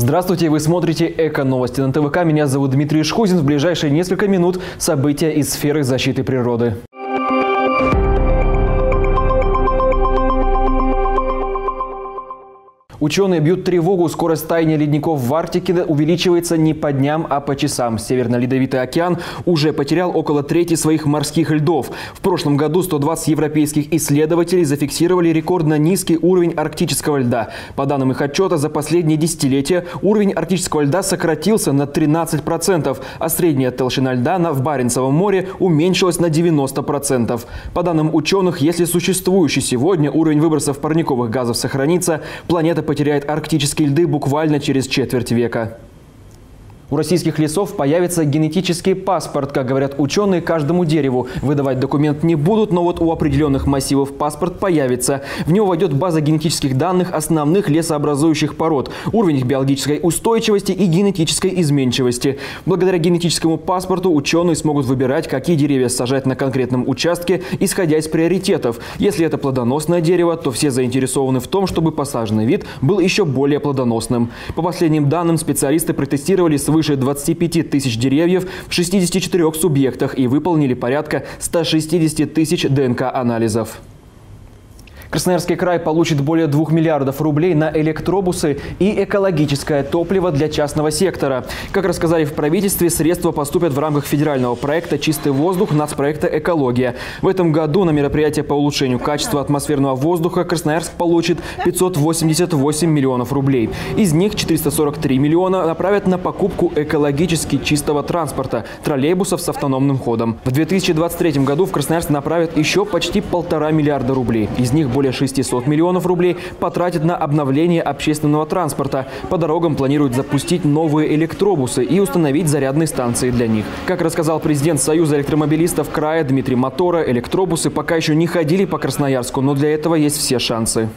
Здравствуйте, вы смотрите «Эко-новости» на ТВК. Меня зовут Дмитрий Шхузин. В ближайшие несколько минут события из сферы защиты природы. Ученые бьют тревогу. Скорость таяния ледников в Арктике увеличивается не по дням, а по часам. Северно-ледовитый океан уже потерял около трети своих морских льдов. В прошлом году 120 европейских исследователей зафиксировали рекордно низкий уровень арктического льда. По данным их отчета, за последние десятилетия уровень арктического льда сократился на 13%, а средняя толщина льда в Баренцевом море уменьшилась на 90%. По данным ученых, если существующий сегодня уровень выбросов парниковых газов сохранится, планета потеряет арктические льды буквально через четверть века. У российских лесов появится генетический паспорт. Как говорят ученые, каждому дереву выдавать документ не будут, но вот у определенных массивов паспорт появится. В него войдет база генетических данных основных лесообразующих пород, уровень их биологической устойчивости и генетической изменчивости. Благодаря генетическому паспорту ученые смогут выбирать, какие деревья сажать на конкретном участке, исходя из приоритетов. Если это плодоносное дерево, то все заинтересованы в том, чтобы посаженный вид был еще более плодоносным. По последним данным, специалисты протестировали свыше свыше 25 тысяч деревьев в 64 субъектах и выполнили порядка 160 тысяч ДНК-анализов. Красноярский край получит более 2 миллиардов рублей на электробусы и экологическое топливо для частного сектора. Как рассказали в правительстве, средства поступят в рамках федерального проекта «Чистый воздух» нацпроекта «Экология». В этом году на мероприятие по улучшению качества атмосферного воздуха Красноярск получит 588 миллионов рублей. Из них 443 миллиона направят на покупку экологически чистого транспорта – троллейбусов с автономным ходом. В 2023 году в Красноярск направят еще почти полтора миллиарда рублей. Из них более более 600 миллионов рублей потратит на обновление общественного транспорта. По дорогам планируют запустить новые электробусы и установить зарядные станции для них. Как рассказал президент Союза электромобилистов края Дмитрий Мотора, электробусы пока еще не ходили по Красноярску, но для этого есть все шансы.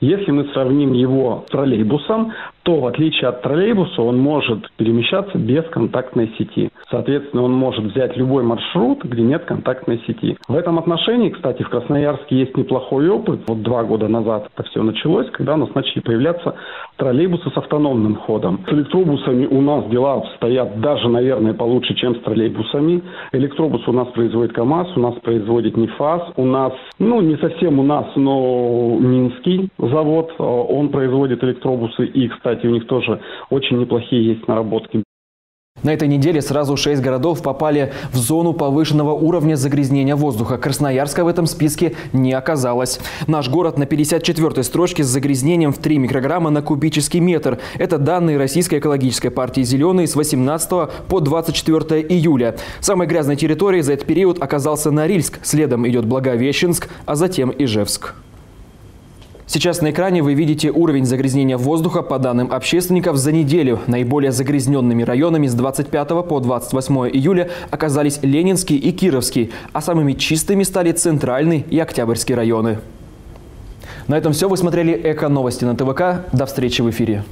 Если мы сравним его с троллейбусом, то в отличие от троллейбуса он может перемещаться без контактной сети. Соответственно, он может взять любой маршрут, где нет контактной сети. В этом отношении, кстати, в Красноярске есть неплохой опыт. Вот два года назад это все началось, когда у нас начали появляться троллейбусы с автономным ходом. С электробусами у нас дела стоят даже, наверное, получше, чем с троллейбусами. Электробус у нас производит КАМАЗ, у нас производит НИФАС, у нас, ну, не совсем у нас, но Минский завод, он производит электробусы. И, кстати, у них тоже очень неплохие есть наработки. На этой неделе сразу шесть городов попали в зону повышенного уровня загрязнения воздуха. Красноярска в этом списке не оказалось. Наш город на 54-й строчке с загрязнением в 3 микрограмма на кубический метр. Это данные Российской экологической партии «Зеленые» с 18 по 24 июля. Самой грязной территорией за этот период оказался Норильск. Следом идет Благовещенск, а затем Ижевск. Сейчас на экране вы видите уровень загрязнения воздуха по данным общественников за неделю. Наиболее загрязненными районами с 25 по 28 июля оказались Ленинский и Кировский, а самыми чистыми стали Центральный и Октябрьский районы. На этом все. Вы смотрели «Эко-новости» на ТВК. До встречи в эфире.